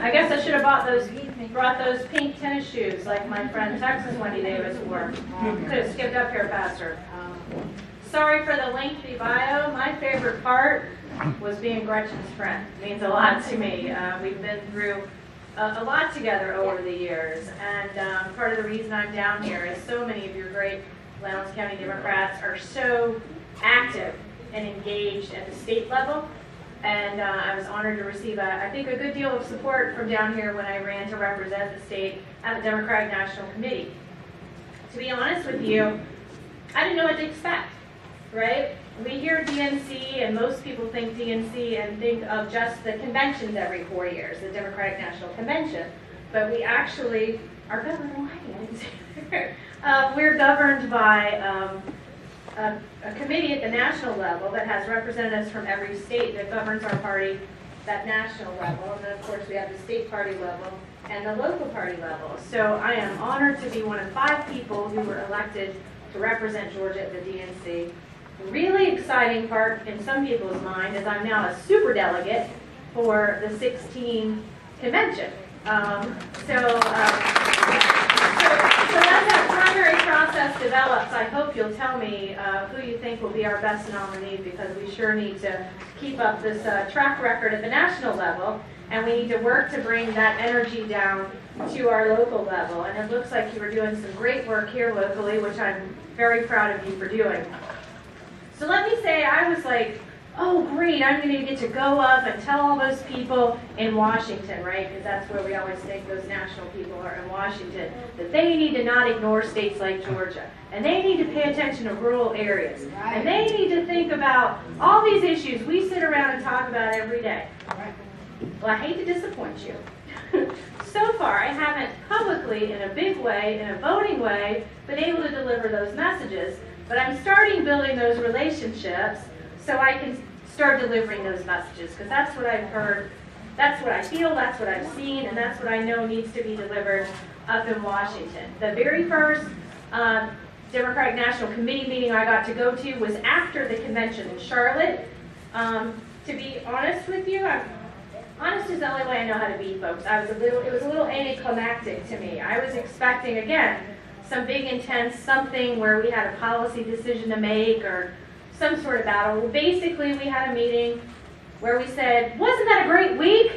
I guess I should have bought those, brought those pink tennis shoes like my friend Texas Wendy Davis wore. Could have skipped up here faster. Sorry for the lengthy bio. My favorite part was being Gretchen's friend. It means a lot to me. Uh, we've been through a, a lot together over the years, and um, part of the reason I'm down here is so many of your great Lowndes County Democrats are so active and engaged at the state level. And uh, I was honored to receive, a, I think, a good deal of support from down here when I ran to represent the state at the Democratic National Committee. To be honest with you, I didn't know what to expect, right? We hear DNC, and most people think DNC and think of just the conventions every four years, the Democratic National Convention. But we actually are governed, by. Uh, we're governed by um, a, a committee at the national level that has representatives from every state that governs our party that national level, and then of course we have the state party level and the local party level. So I am honored to be one of five people who were elected to represent Georgia at the DNC. Really exciting part in some people's mind is I'm now a super delegate for the 16 convention. Um, so, um, so, so as that primary process develops, I hope you'll tell me uh, who you think will be our best nominee because we sure need to keep up this uh, track record at the national level and we need to work to bring that energy down to our local level. And it looks like you are doing some great work here locally, which I'm very proud of you for doing. So let me say, I was like, oh great, I'm going to get to go up and tell all those people in Washington, right? Because that's where we always think those national people are in Washington, that they need to not ignore states like Georgia. And they need to pay attention to rural areas. And they need to think about all these issues we sit around and talk about every day. Well, I hate to disappoint you. so far, I haven't publicly, in a big way, in a voting way, been able to deliver those messages. But I'm starting building those relationships so I can start delivering those messages because that's what I've heard, that's what I feel, that's what I've seen, and that's what I know needs to be delivered up in Washington. The very first um, Democratic National Committee meeting I got to go to was after the convention in Charlotte. Um, to be honest with you, I'm, honest is the only way I know how to be, folks. I was a little, it was a little anticlimactic to me. I was expecting, again, some big intense something where we had a policy decision to make or some sort of battle. Basically, we had a meeting where we said, wasn't that a great week?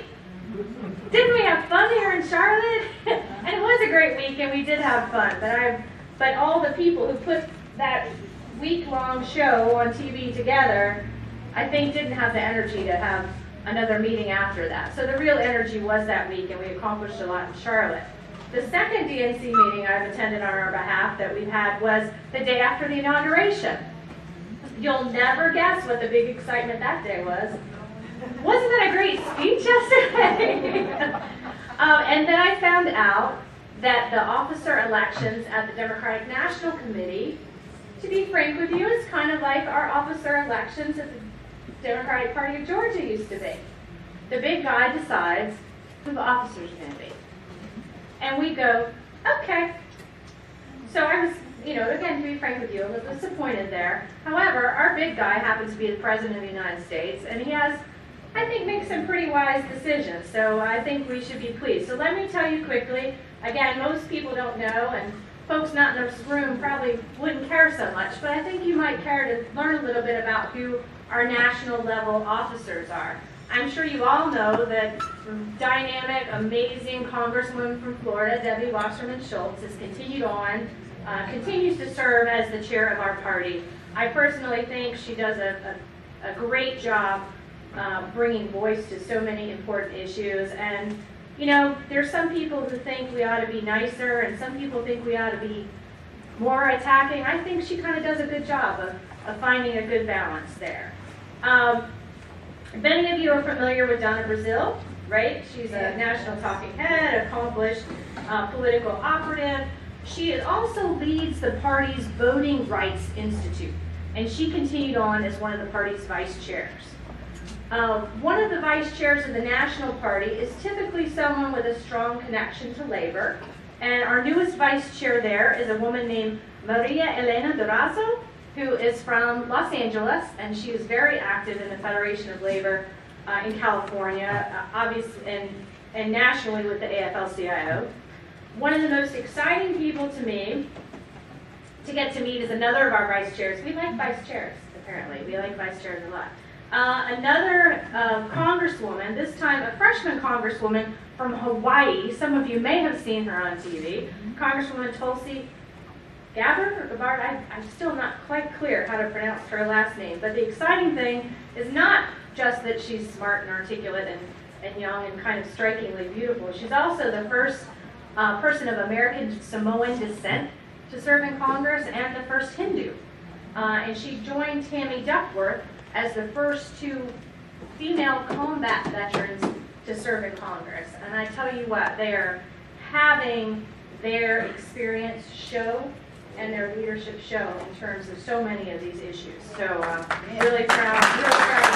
Didn't we have fun here in Charlotte? and it was a great week, and we did have fun. But I, but all the people who put that week-long show on TV together, I think didn't have the energy to have another meeting after that. So the real energy was that week, and we accomplished a lot in Charlotte. The second DNC meeting I've attended on our behalf that we've had was the day after the inauguration. You'll never guess what the big excitement that day was. Wasn't that a great speech yesterday? um, and then I found out that the officer elections at the Democratic National Committee, to be frank with you, is kind of like our officer elections at the Democratic Party of Georgia used to be. The big guy decides who the officers are going to be. And we go, okay. So I was you know, again, to be frank with you, a little disappointed there. However, our big guy happens to be the President of the United States, and he has, I think, makes some pretty wise decisions. So I think we should be pleased. So let me tell you quickly. Again, most people don't know, and folks not in this room probably wouldn't care so much, but I think you might care to learn a little bit about who our national level officers are. I'm sure you all know that dynamic, amazing Congresswoman from Florida, Debbie Wasserman Schultz, has continued on uh, continues to serve as the chair of our party. I personally think she does a, a, a great job uh, bringing voice to so many important issues. And, you know, there's some people who think we ought to be nicer, and some people think we ought to be more attacking. I think she kind of does a good job of, of finding a good balance there. Um, many of you are familiar with Donna Brazile, right? She's a national talking head, accomplished uh, political operative. She also leads the party's Voting Rights Institute, and she continued on as one of the party's vice chairs. Uh, one of the vice chairs of the National Party is typically someone with a strong connection to labor, and our newest vice chair there is a woman named Maria Elena Durazo, who is from Los Angeles, and she is very active in the Federation of Labor uh, in California, uh, obviously, and and nationally with the AFL-CIO. One of the most exciting people to me to get to meet is another of our vice chairs. We like vice chairs, apparently. We like vice chairs a lot. Uh, another uh, congresswoman, this time a freshman congresswoman from Hawaii. Some of you may have seen her on TV. Congresswoman Tulsi Gabbard or Gabbard, I, I'm still not quite clear how to pronounce her last name. But the exciting thing is not just that she's smart and articulate and, and young and kind of strikingly beautiful. She's also the first uh, person of American Samoan descent to serve in Congress and the first Hindu. Uh, and she joined Tammy Duckworth as the first two female combat veterans to serve in Congress. And I tell you what, they are having their experience show and their leadership show in terms of so many of these issues. So uh, really proud, really proud of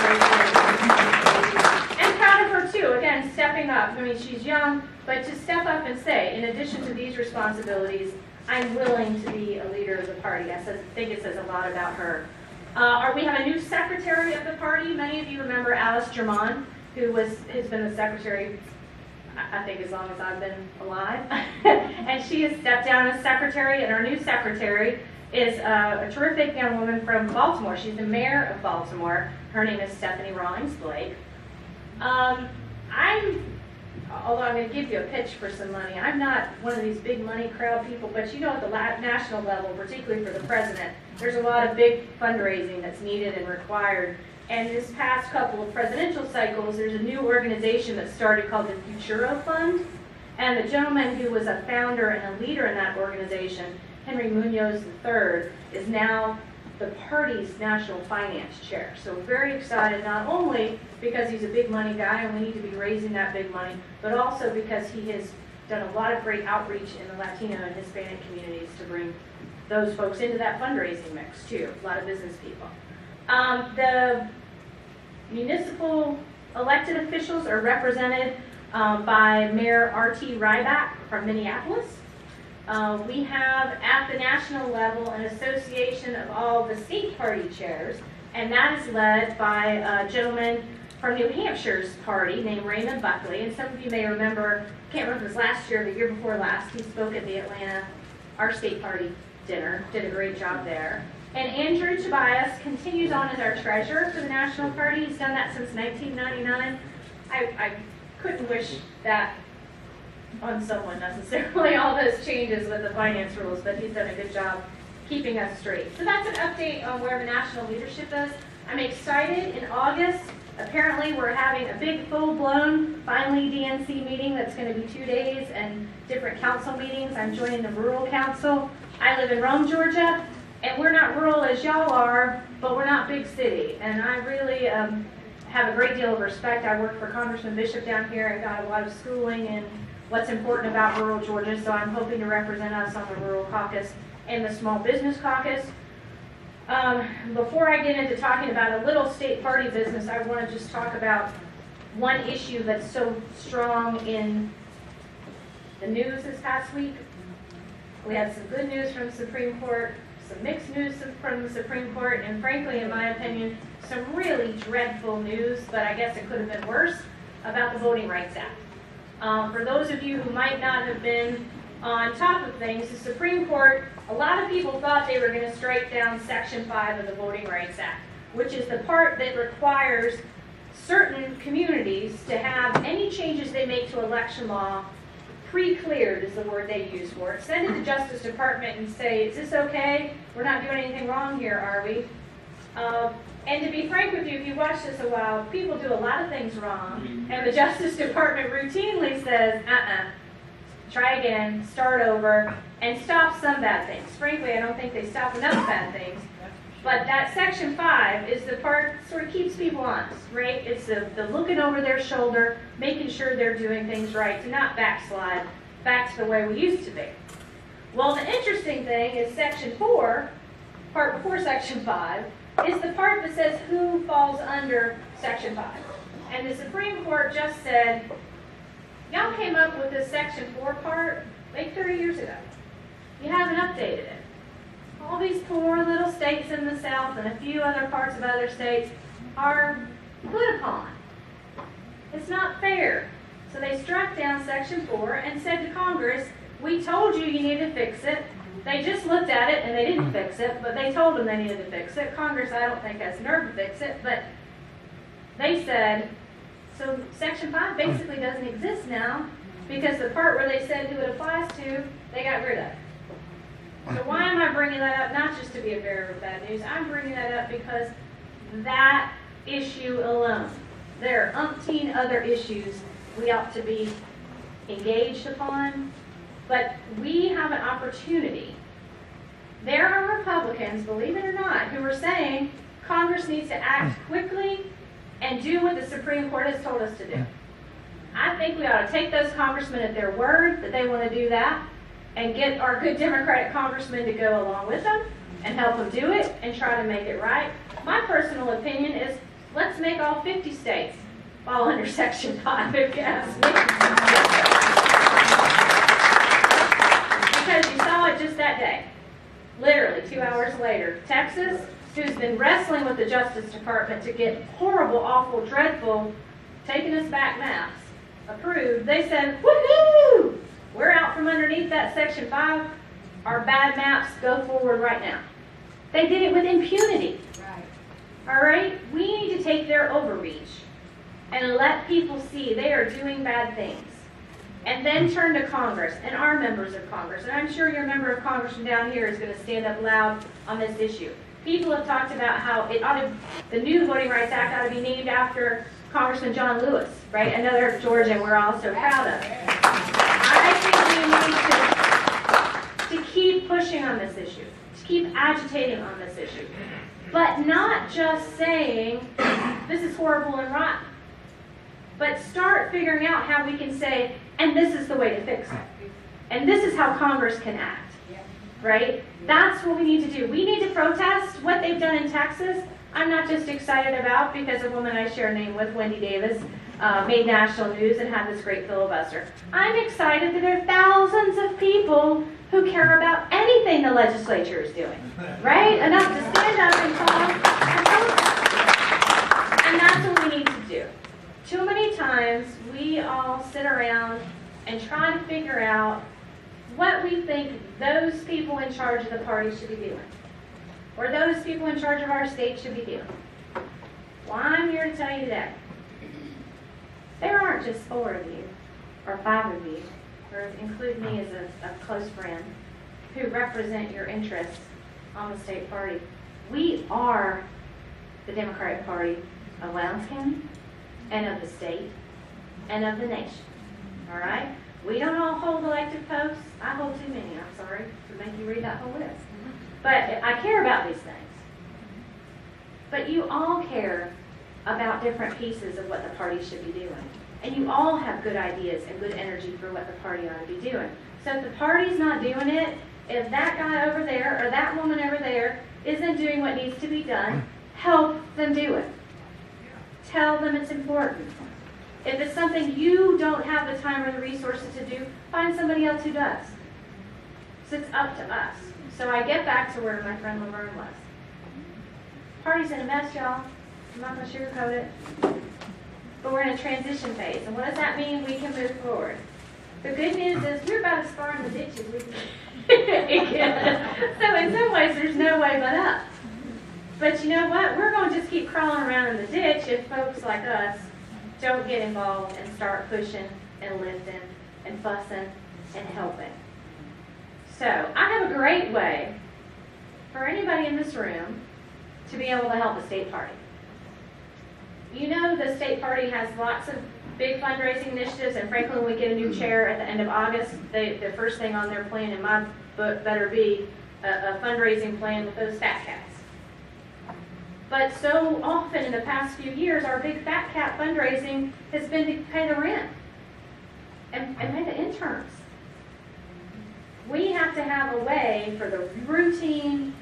her. And proud of her too, again, stepping up. I mean, she's young, but to step up and say, in addition to these responsibilities, I'm willing to be a leader of the party. I says- think it says a lot about her. Uh, are- We have a new secretary of the party. Many of you remember Alice Germond, who was, has been the secretary I think as long as I've been alive. and she has stepped down as secretary, and our new secretary is uh, a terrific young woman from Baltimore. She's the mayor of Baltimore. Her name is Stephanie Rawlings Blake. Um, I'm, although I'm going to give you a pitch for some money, I'm not one of these big money crowd people, but you know at the national level, particularly for the president, there's a lot of big fundraising that's needed and required. And this past couple of presidential cycles, there's a new organization that started called the Futuro Fund. And the gentleman who was a founder and a leader in that organization, Henry Munoz III, is now the party's national finance chair. So very excited, not only because he's a big money guy and we need to be raising that big money, but also because he has done a lot of great outreach in the Latino and Hispanic communities to bring those folks into that fundraising mix too, a lot of business people. Um, the municipal elected officials are represented um, by Mayor R.T. Rybak from Minneapolis. Uh, we have at the national level an association of all the state party chairs, and that is led by a gentleman from New Hampshire's party named Raymond Buckley. And some of you may remember, can't remember if it was last year or the year before last, he spoke at the Atlanta, our state party dinner, did a great job there. And Andrew Tobias continues on as our treasurer for the National Party. He's done that since 1999. I, I couldn't wish that on someone necessarily, all those changes with the finance rules, but he's done a good job keeping us straight. So that's an update on where the national leadership is. I'm excited. In August, apparently we're having a big full-blown, finally DNC meeting that's going to be two days and different council meetings. I'm joining the rural council. I live in Rome, Georgia, and we're not rural as y'all are, but we're not big city. And I really um, have a great deal of respect. I worked for Congressman Bishop down here. I got a lot of schooling in what's important about rural Georgia, so I'm hoping to represent us on the rural caucus and the small business caucus. Um, before I get into talking about a little state party business, I want to just talk about one issue that's so strong in the news this past week. We had some good news from the Supreme Court, some mixed news from the Supreme Court, and frankly, in my opinion, some really dreadful news, but I guess it could have been worse, about the Voting Rights Act. Um, for those of you who might not have been on top of things, the Supreme Court, a lot of people thought they were going to strike down Section 5 of the Voting Rights Act, which is the part that requires certain communities to have any changes they make to election law pre-cleared is the word they use for it. Send it to the Justice Department and say, is this okay? We're not doing anything wrong here, are we? Uh, and to be frank with you, if you watch this a while, people do a lot of things wrong, and the Justice Department routinely says, uh-uh, try again, start over, and stop some bad things. Frankly, I don't think they stop enough bad things. But that section five is the part sort of keeps people honest, right? It's the, the looking over their shoulder, making sure they're doing things right, to not backslide back to the way we used to be. Well, the interesting thing is section four, part before section five, is the part that says who falls under section five. And the Supreme Court just said, y'all came up with this section four part like 30 years ago. You haven't updated it. All these poor little states in the South and a few other parts of other states are put upon. It's not fair So they struck down section four and said to Congress, we told you you needed to fix it. They just looked at it and they didn't fix it, but they told them they needed to fix it. Congress, I don't think has nerve to fix it, but they said, so section five basically doesn't exist now because the part where they said who it applies to, they got rid of. So why am I bringing that up? Not just to be a bearer of bad news. I'm bringing that up because that issue alone, there are umpteen other issues we ought to be engaged upon, but we have an opportunity. There are Republicans, believe it or not, who are saying Congress needs to act quickly and do what the Supreme Court has told us to do. I think we ought to take those congressmen at their word that they want to do that and get our good Democratic congressmen to go along with them and help them do it and try to make it right. My personal opinion is let's make all 50 states fall under Section 5 if you ask me. Because you saw it just that day. Literally, two hours later. Texas, who's been wrestling with the Justice Department to get horrible, awful, dreadful, taking us back maps approved, they said, woohoo! We're out from underneath that Section 5. Our bad maps go forward right now. They did it with impunity. Right. All right? We need to take their overreach and let people see they are doing bad things. And then turn to Congress and our members of Congress. And I'm sure your member of Congress from down here is going to stand up loud on this issue. People have talked about how it ought to, the new Voting Rights Act ought to be named after Congressman John Lewis, right? Another Georgian we're all so proud of. To keep pushing on this issue, to keep agitating on this issue. But not just saying, this is horrible and rotten. But start figuring out how we can say, and this is the way to fix it. And this is how Congress can act. Right? That's what we need to do. We need to protest what they've done in Texas. I'm not just excited about because a woman I share a name with, Wendy Davis, uh, made national news and had this great filibuster. I'm excited that there are thousands of people who care about anything the legislature is doing, right? Enough to stand up and talk and. And that's what we need to do. Too many times we all sit around and try to figure out what we think those people in charge of the party should be doing, or those people in charge of our state should be doing. Well, I'm here to tell you today there aren't just four of you, or five of you, or include me as a, a close friend, who represent your interests on the state party. We are the Democratic Party of Lowndes County, and of the state, and of the nation. All right? We don't all hold elected posts. I hold too many, I'm sorry, to make you read that whole list. But I care about these things. But you all care about different pieces of what the party should be doing. And you all have good ideas and good energy for what the party ought to be doing. So if the party's not doing it, if that guy over there or that woman over there isn't doing what needs to be done, help them do it. Tell them it's important. If it's something you don't have the time or the resources to do, find somebody else who does. So it's up to us. So I get back to where my friend Laverne was. Party's in a mess, y'all. I'm not going to sugarcoat it. But we're in a transition phase. And what does that mean? We can move forward. The good news is we're about as far in the ditch as we can so in some ways, there's no way but up. But you know what? We're going to just keep crawling around in the ditch if folks like us don't get involved and start pushing and lifting and fussing and helping. So I have a great way for anybody in this room to be able to help the state party. You know the state party has lots of big fundraising initiatives, and frankly, when we get a new chair at the end of August, they, the first thing on their plan in my book better be a, a fundraising plan with those fat cats. But so often in the past few years, our big fat cat fundraising has been to pay the rent and, and pay the interns. We have to have a way for the routine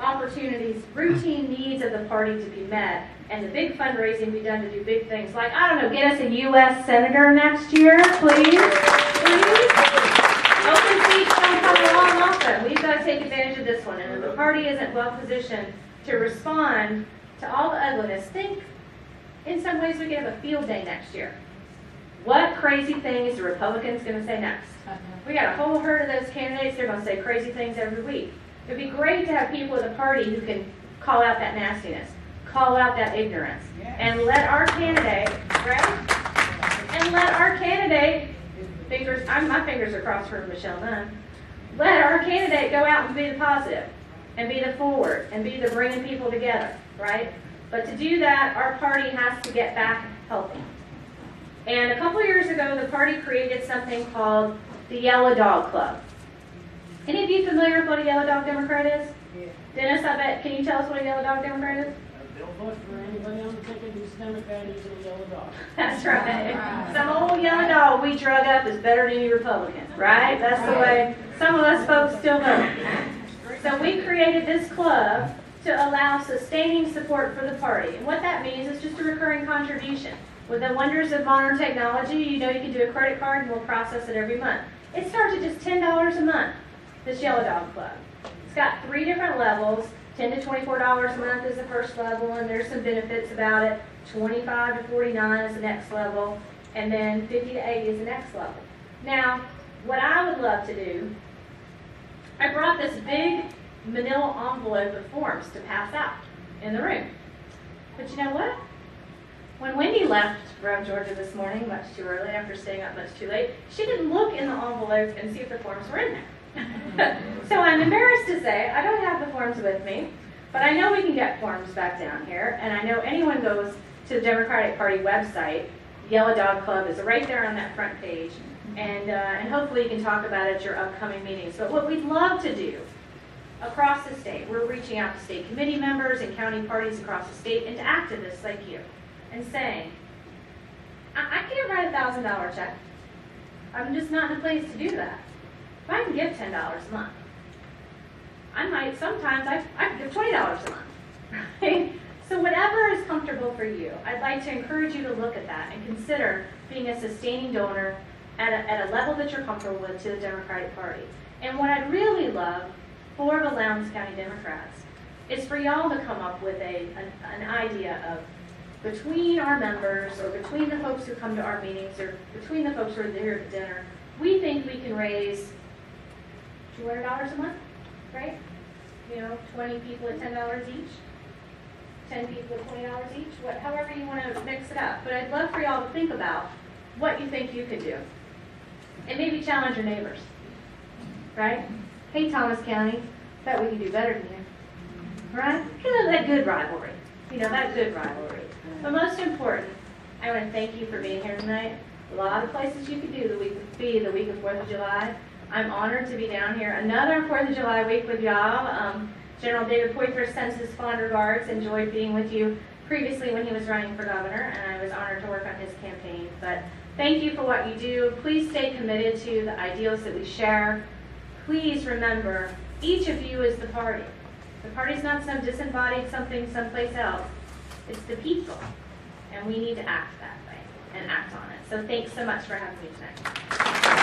opportunities, routine needs of the party to be met, and the big fundraising be done to do big things like, I don't know, get us a U.S. Senator next year, please. Please. Open seats don't come along often. We've got to take advantage of this one. And if the party isn't well positioned to respond to all the ugliness, think in some ways we could have a field day next year. What crazy thing is the Republicans gonna say next? Uh-huh. We got a whole herd of those candidates, they're gonna say crazy things every week. It'd be great to have people at the party who can call out that nastiness, call out that ignorance, and let our candidate, right? And let our candidate, fingers, I'm, my fingers are crossed for Michelle Nunn, let our candidate go out and be the positive, and be the forward, and be the bringing people together, right? But to do that, our party has to get back healthy. And a couple years ago, the party created something called the Yellow Dog Club. Any of you familiar with what a Yellow Dog Democrat is? Yeah. Dennis, I bet, can you tell us what a Yellow Dog Democrat is? Don't vote for anybody on the ticket who's Democrat, who's a yellow dog. That's right. Some old yellow dog we drug up is better than any Republican, right? That's the way some of us folks still vote. So we created this club to allow sustaining support for the party. And what that means is just a recurring contribution. With the wonders of modern technology, you know you can do a credit card and we'll process it every month. It starts at just $10 a month, this Yellow Dog Club. It's got three different levels. Ten to twenty-four dollars a month is the first level, and there's some benefits about it. Twenty-five to forty-nine is the next level, and then fifty to eighty is the next level. Now, what I would love to do, I brought this big manila envelope of forms to pass out in the room. But you know what? When Wendy left Rome, Georgia this morning, much too early after staying up much too late, she didn't look in the envelope and see if the forms were in there. So I'm embarrassed to say I don't have the forms with me, but I know we can get forms back down here, and I know anyone goes to the Democratic Party website, Yellow Dog Club is right there on that front page, and uh, and hopefully you can talk about it at your upcoming meetings. But what we'd love to do across the state, we're reaching out to state committee members and county parties across the state and to activists like you, and saying, I, I can't write a thousand dollar check. I'm just not in a place to do that. If I can give ten dollars a month, I might sometimes I I can give twenty dollars a month. Right? So whatever is comfortable for you, I'd like to encourage you to look at that and consider being a sustaining donor at a, at a level that you're comfortable with to the Democratic Party. And what I'd really love for the Lowndes County Democrats is for y'all to come up with a an, an idea of between our members or between the folks who come to our meetings or between the folks who are there at dinner, we think we can raise two hundred dollars a month, right? You know, twenty people at ten dollars each, ten people at twenty dollars each, what, however you wanna mix it up. But I'd love for y'all to think about what you think you could do. And maybe challenge your neighbors, right? Hey, Thomas County, bet we can do better than you, right? You know, that good rivalry, you know, that good rivalry. But most important, I want to thank you for being here tonight. A lot of places you could do the week be the week of Fourth of July. I'm honored to be down here another Fourth of July week with y'all. Um, General David Poythress sends his fond regards. Enjoyed being with you previously when he was running for governor, and I was honored to work on his campaign. But thank you for what you do. Please stay committed to the ideals that we share. Please remember, each of you is the party. The party's not some disembodied something someplace else. It's the people, and we need to act that way and act on it. So thanks so much for having me tonight.